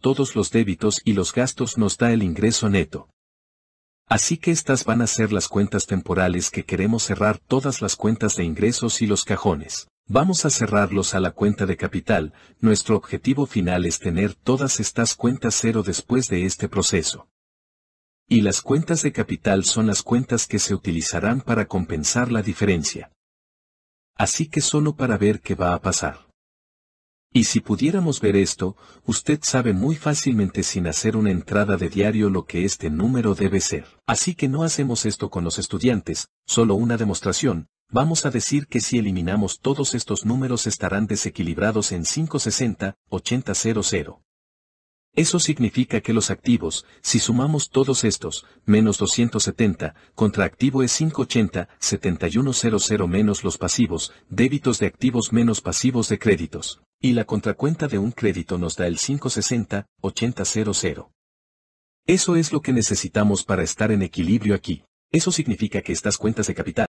todos los débitos y los gastos nos da el ingreso neto. Así que estas van a ser las cuentas temporales que queremos cerrar todas las cuentas de ingresos y los cajones. Vamos a cerrarlos a la cuenta de capital, nuestro objetivo final es tener todas estas cuentas cero después de este proceso. Y las cuentas de capital son las cuentas que se utilizarán para compensar la diferencia. Así que solo para ver qué va a pasar. Y si pudiéramos ver esto, usted sabe muy fácilmente sin hacer una entrada de diario lo que este número debe ser. Así que no hacemos esto con los estudiantes, solo una demostración, vamos a decir que si eliminamos todos estos números estarán desequilibrados en 560, 8000. Eso significa que los activos, si sumamos todos estos, menos 270, contra activo es 580, 7100 menos los pasivos, débitos de activos menos pasivos de créditos. Y la contracuenta de un crédito nos da el 560, 8000. Eso es lo que necesitamos para estar en equilibrio aquí. Eso significa que estas cuentas de capital